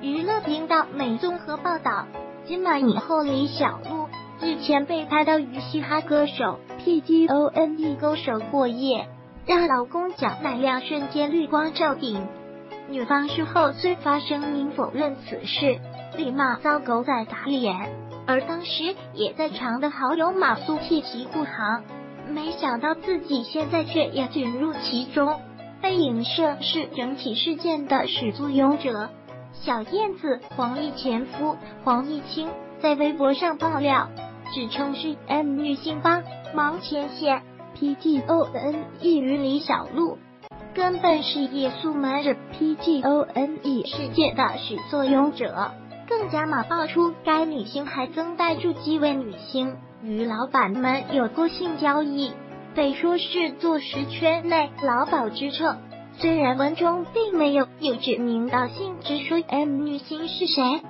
娱乐频道美综合报道，今晚影后李小璐日前被拍到与嘻哈歌手 PGONE 勾手过夜，让老公蒋乃亮瞬间绿光照顶。女方事后虽发声明否认此事，立马遭狗仔打脸，而当时也在场的好友马苏替其护航，没想到自己现在却也卷入其中，被影射是整体事件的始作俑者。小燕子黄奕前夫黄奕清在微博上爆料，指称是 M 女星帮忙牵线 PGONE 与李小璐。根本是夜宿门着 PGONE 事件的始作俑者，更加马爆出该女星还曾带住几位女星与老板们有过性交易，被说是坐实圈内老鸨之称。虽然文中并没有有指名道姓直说 M 女星是谁，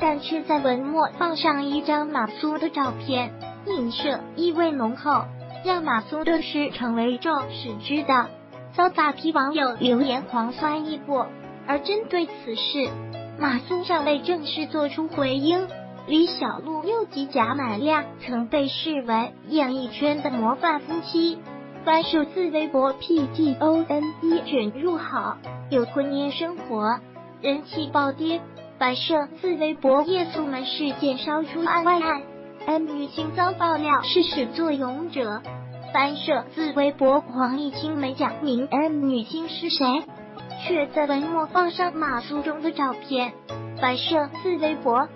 但却在文末放上一张马苏的照片，映射意味浓厚，让马苏顿时成为众矢之的。遭大批网友留言狂酸一波，而针对此事，马苏尚未正式做出回应。李小璐又及贾乃亮曾被视为演艺圈的模范夫妻，反首次微博 PGONE 卷入好有婚姻生活，人气暴跌。反社自微博夜宿门事件烧出案外案，M 女星遭爆料是始作俑者。翻摄自微博黄奕清没讲明 M 女星是谁，却在文末放上马苏中的照片。翻摄自微博。